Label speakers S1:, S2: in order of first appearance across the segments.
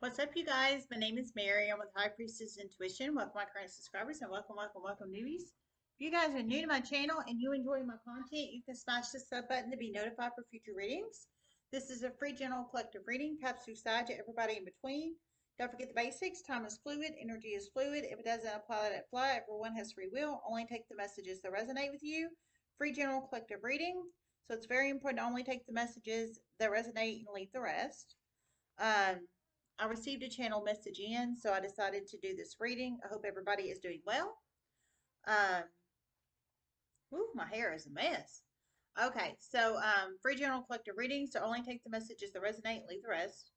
S1: What's up, you guys? My name is Mary. I'm with High Priestess Intuition. Welcome, my current subscribers, and welcome, welcome, welcome, newbies. If you guys are new to my channel and you enjoy my content, you can smash the sub button to be notified for future readings. This is a free general collective reading, perhaps through side to everybody in between. Don't forget the basics. Time is fluid. Energy is fluid. If it doesn't apply, let it fly. Everyone has free will. Only take the messages that resonate with you. Free general collective reading. So it's very important to only take the messages that resonate and leave the rest. Um, I received a channel message in, so I decided to do this reading. I hope everybody is doing well. Um, ooh, my hair is a mess. Okay, so um, free general collective reading, so only take the messages that resonate, leave the rest.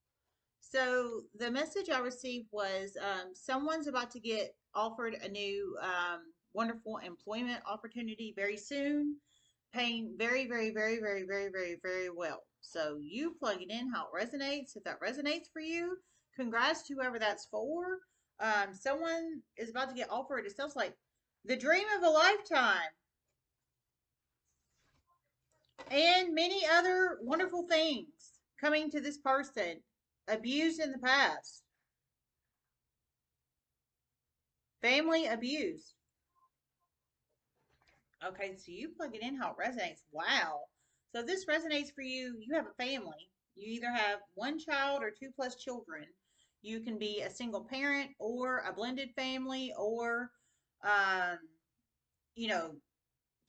S1: So the message I received was um, someone's about to get offered a new um, wonderful employment opportunity very soon, paying very, very, very, very, very, very, very well. So you plug it in how it resonates. If that resonates for you, congrats to whoever that's for. Um, someone is about to get offered. It sounds like the dream of a lifetime. And many other wonderful things coming to this person abused in the past. Family abuse. Okay, so you plug it in how it resonates. Wow. So this resonates for you, you have a family. You either have one child or two plus children. You can be a single parent or a blended family or, um, you know,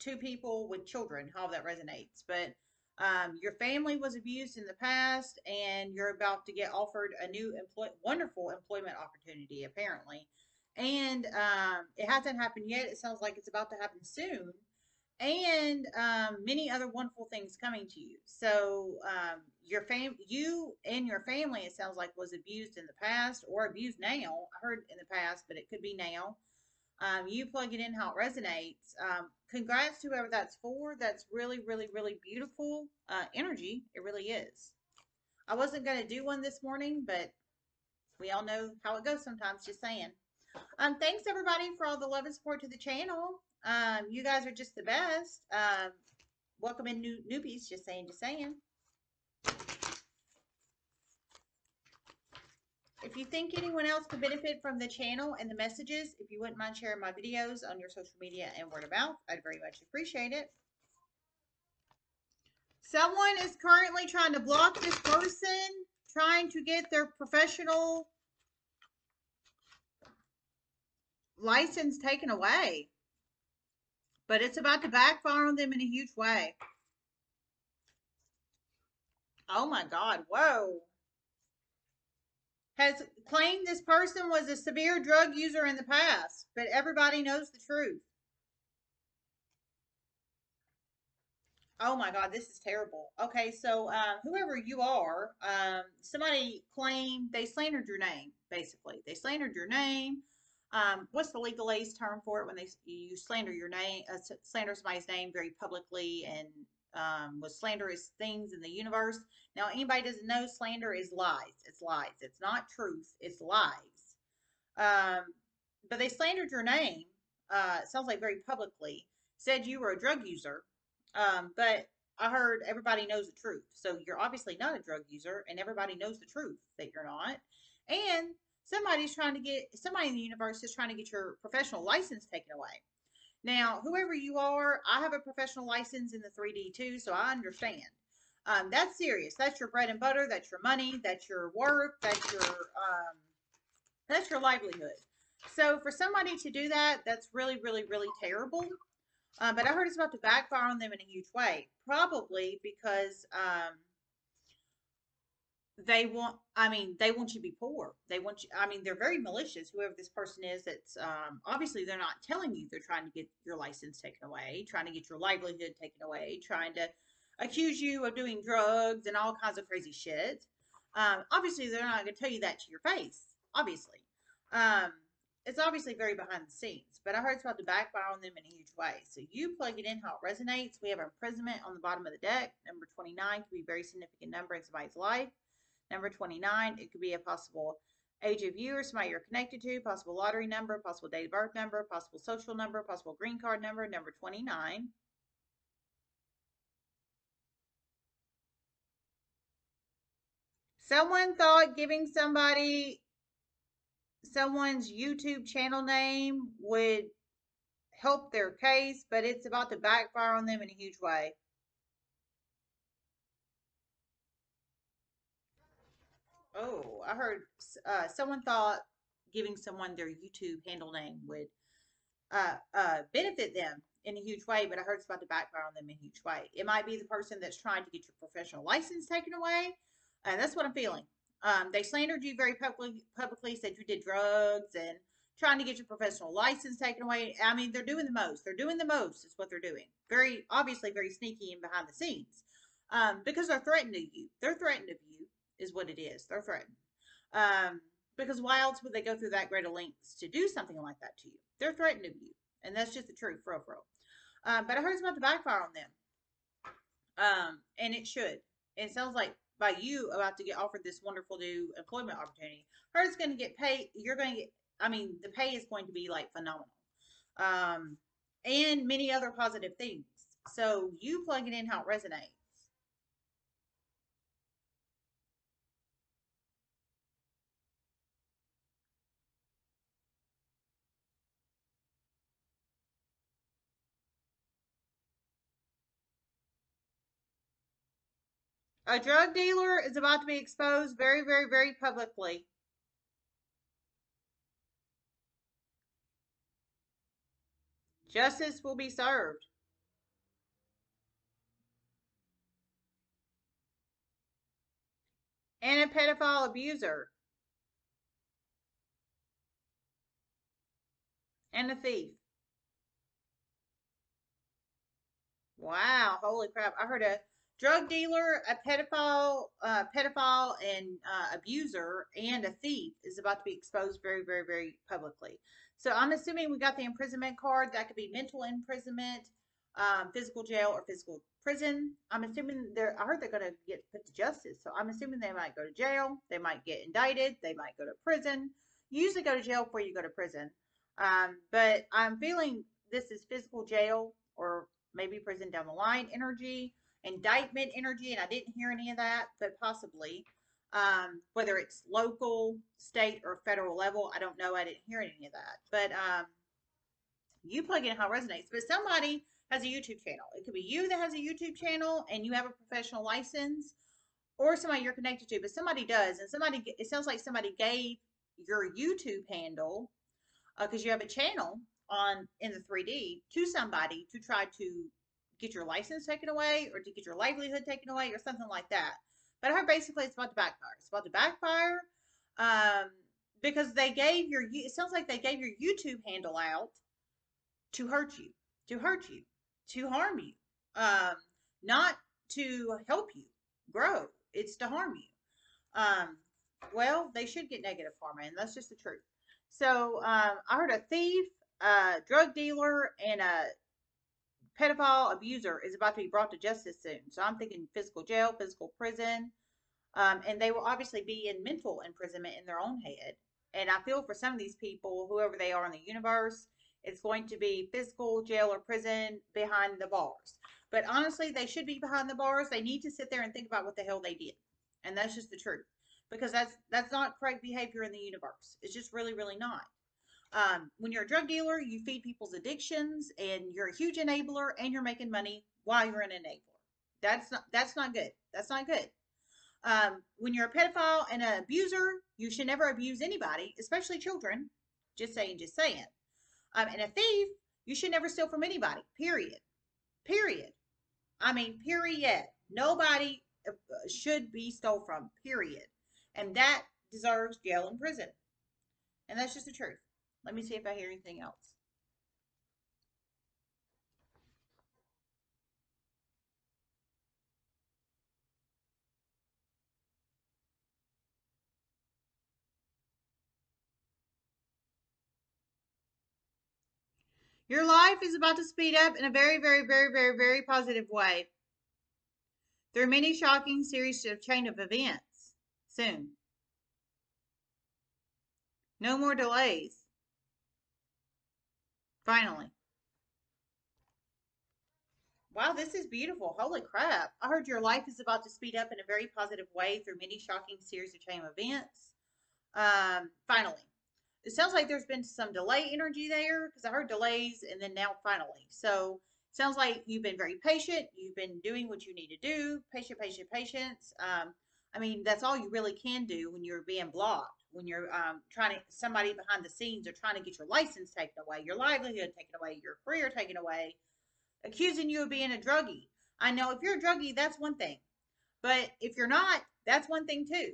S1: two people with children, how that resonates. But um, your family was abused in the past and you're about to get offered a new employ wonderful employment opportunity, apparently. And um, it hasn't happened yet. It sounds like it's about to happen soon and um, many other wonderful things coming to you. So um, your fam, you and your family, it sounds like, was abused in the past or abused now. I heard in the past, but it could be now. Um, you plug it in how it resonates. Um, congrats to whoever that's for. That's really, really, really beautiful uh, energy. It really is. I wasn't going to do one this morning, but we all know how it goes sometimes. Just saying. Um, thanks everybody for all the love and support to the channel. Um, you guys are just the best. Um, welcome in new newbies. Just saying, just saying. If you think anyone else could benefit from the channel and the messages, if you wouldn't mind sharing my videos on your social media and word of mouth, I'd very much appreciate it. Someone is currently trying to block this person, trying to get their professional license taken away. But it's about to backfire on them in a huge way. Oh my God. Whoa. Has claimed this person was a severe drug user in the past, but everybody knows the truth. Oh my God, this is terrible. Okay, so um, whoever you are, um, somebody claimed they slandered your name, basically. They slandered your name um, what's the legalese term for it when they you slander your name, uh, slander somebody's name very publicly and um, with slanderous things in the universe? Now, anybody doesn't know, slander is lies. It's lies. It's not truth. It's lies. Um, but they slandered your name. Uh, sounds like very publicly. Said you were a drug user. Um, but I heard everybody knows the truth. So you're obviously not a drug user, and everybody knows the truth that you're not. And somebody's trying to get somebody in the universe is trying to get your professional license taken away. Now, whoever you are, I have a professional license in the 3D too, so I understand. Um, that's serious. That's your bread and butter. That's your money. That's your work. That's your um, that's your livelihood. So for somebody to do that, that's really, really, really terrible. Um, but I heard it's about to backfire on them in a huge way, probably because um, they want i mean they want you to be poor. They want you i mean they're very malicious whoever this person is that's um, obviously they're not telling you they're trying to get your license taken away trying to get your livelihood taken away trying to accuse you of doing drugs and all kinds of crazy shit. Um, obviously they're not going to tell you that to your face obviously. Um, it's obviously very behind the scenes but i heard it's about to backfire on them in a huge way. So you plug it in how it resonates. We have imprisonment on the bottom of the deck. Number 29 can be a very significant number in somebody's life Number 29, it could be a possible age of you or somebody you're connected to, possible lottery number, possible date of birth number, possible social number, possible green card number, number 29. Someone thought giving somebody someone's YouTube channel name would help their case, but it's about to backfire on them in a huge way. Oh, I heard uh, someone thought giving someone their YouTube handle name would uh, uh, benefit them in a huge way, but I heard it's about to backfire on them in a huge way. It might be the person that's trying to get your professional license taken away. And that's what I'm feeling. Um, they slandered you very publicly, publicly, said you did drugs and trying to get your professional license taken away. I mean, they're doing the most. They're doing the most, is what they're doing. Very, obviously, very sneaky and behind the scenes um, because they're threatened threatening you. They're threatened of you, is what it is. They're threatened. Um, because why else would they go through that great of lengths to do something like that to you? They're threatened of you. And that's just the truth, for real, Um, but I heard it's about to backfire on them. Um, and it should. It sounds like by you about to get offered this wonderful new employment opportunity, heard it's going to get paid. You're going to get, I mean, the pay is going to be like phenomenal. Um, and many other positive things. So you plug it in how it resonates. A drug dealer is about to be exposed very, very, very publicly. Justice will be served. And a pedophile abuser. And a thief. Wow, holy crap. I heard a drug dealer, a pedophile, uh, pedophile and uh, abuser, and a thief is about to be exposed very, very, very publicly. So I'm assuming we got the imprisonment card. That could be mental imprisonment, um, physical jail, or physical prison. I'm assuming they're. I heard they're going to get put to justice. So I'm assuming they might go to jail. They might get indicted. They might go to prison. You usually go to jail before you go to prison. Um, but I'm feeling this is physical jail or maybe prison down the line energy indictment energy, and I didn't hear any of that, but possibly. Um, whether it's local, state, or federal level, I don't know. I didn't hear any of that. But um, you plug in how it resonates. But somebody has a YouTube channel. It could be you that has a YouTube channel and you have a professional license, or somebody you're connected to. But somebody does, and somebody it sounds like somebody gave your YouTube handle because uh, you have a channel on in the 3D to somebody to try to get your license taken away or to get your livelihood taken away or something like that. But I heard basically it's about to backfire. It's about to backfire um, because they gave your, it sounds like they gave your YouTube handle out to hurt you, to hurt you, to harm you, um, not to help you grow. It's to harm you. Um, well, they should get negative karma, and that's just the truth. So um, I heard a thief, a drug dealer, and a pedophile abuser is about to be brought to justice soon. So I'm thinking physical jail, physical prison, um, and they will obviously be in mental imprisonment in their own head. And I feel for some of these people, whoever they are in the universe, it's going to be physical jail or prison behind the bars. But honestly, they should be behind the bars. They need to sit there and think about what the hell they did. And that's just the truth. Because that's that's not correct behavior in the universe. It's just really, really not. Um, when you're a drug dealer, you feed people's addictions, and you're a huge enabler, and you're making money while you're an enabler. That's not that's not good. That's not good. Um, when you're a pedophile and an abuser, you should never abuse anybody, especially children. Just saying, just saying. Um, and a thief, you should never steal from anybody. Period. Period. I mean, period. Nobody uh, should be stole from. Period. And that deserves jail and prison. And that's just the truth. Let me see if I hear anything else. Your life is about to speed up in a very, very, very, very, very positive way. There are many shocking series of chain of events soon. No more delays. Finally. Wow, this is beautiful. Holy crap. I heard your life is about to speed up in a very positive way through many shocking series of chain events. Um, finally. It sounds like there's been some delay energy there because I heard delays and then now finally. So sounds like you've been very patient. You've been doing what you need to do. Patient, patient, patience. Um, I mean, that's all you really can do when you're being blocked, when you're um, trying to, somebody behind the scenes are trying to get your license taken away, your livelihood taken away, your career taken away, accusing you of being a druggie. I know if you're a druggie, that's one thing. But if you're not, that's one thing too.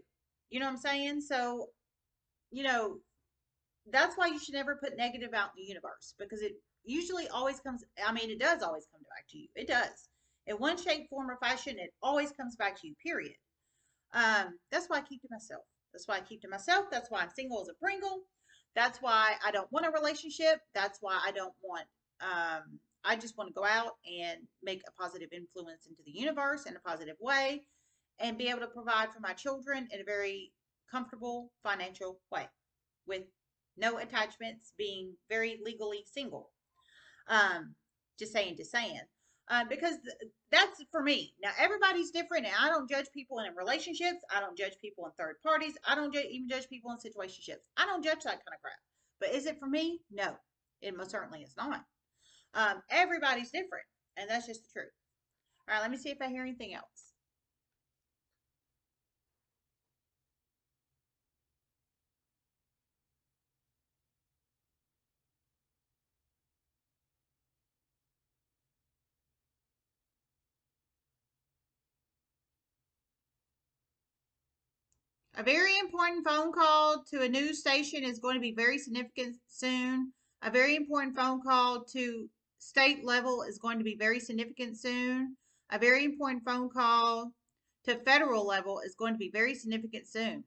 S1: You know what I'm saying? So, you know, that's why you should never put negative out in the universe because it usually always comes i mean it does always come back to you it does in one shape form or fashion it always comes back to you period um that's why i keep to myself that's why i keep to myself that's why i'm single as a pringle that's why i don't want a relationship that's why i don't want um i just want to go out and make a positive influence into the universe in a positive way and be able to provide for my children in a very comfortable financial way with no attachments, being very legally single. Um, just saying, just saying. Uh, because th- that's for me. Now, everybody's different, and I don't judge people in relationships. I don't judge people in third parties. I don't ju- even judge people in situationships. I don't judge that kind of crap. But is it for me? No, it most certainly is not. Um, everybody's different, and that's just the truth. All right, let me see if I hear anything else. A very important phone call to a news station is going to be very significant soon. A very important phone call to state level is going to be very significant soon. A very important phone call to federal level is going to be very significant soon.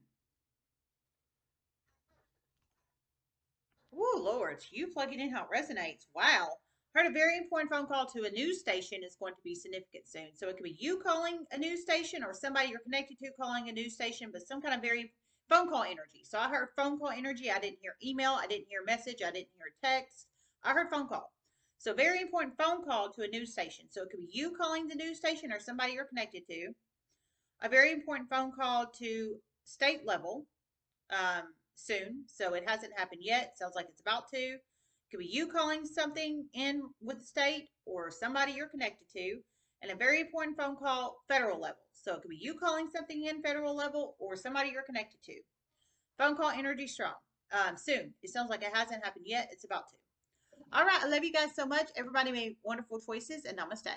S1: Oh, Lord, you plugging in how it resonates. Wow. Heard a very important phone call to a news station is going to be significant soon. So it could be you calling a news station or somebody you're connected to calling a news station, but some kind of very phone call energy. So I heard phone call energy. I didn't hear email. I didn't hear message. I didn't hear text. I heard phone call. So very important phone call to a news station. So it could be you calling the news station or somebody you're connected to. A very important phone call to state level um, soon. So it hasn't happened yet. Sounds like it's about to could be you calling something in with the state or somebody you're connected to, and a very important phone call federal level. So it could be you calling something in federal level or somebody you're connected to. Phone call energy strong. Um, soon. It sounds like it hasn't happened yet. It's about to. All right. I love you guys so much. Everybody made wonderful choices and namaste.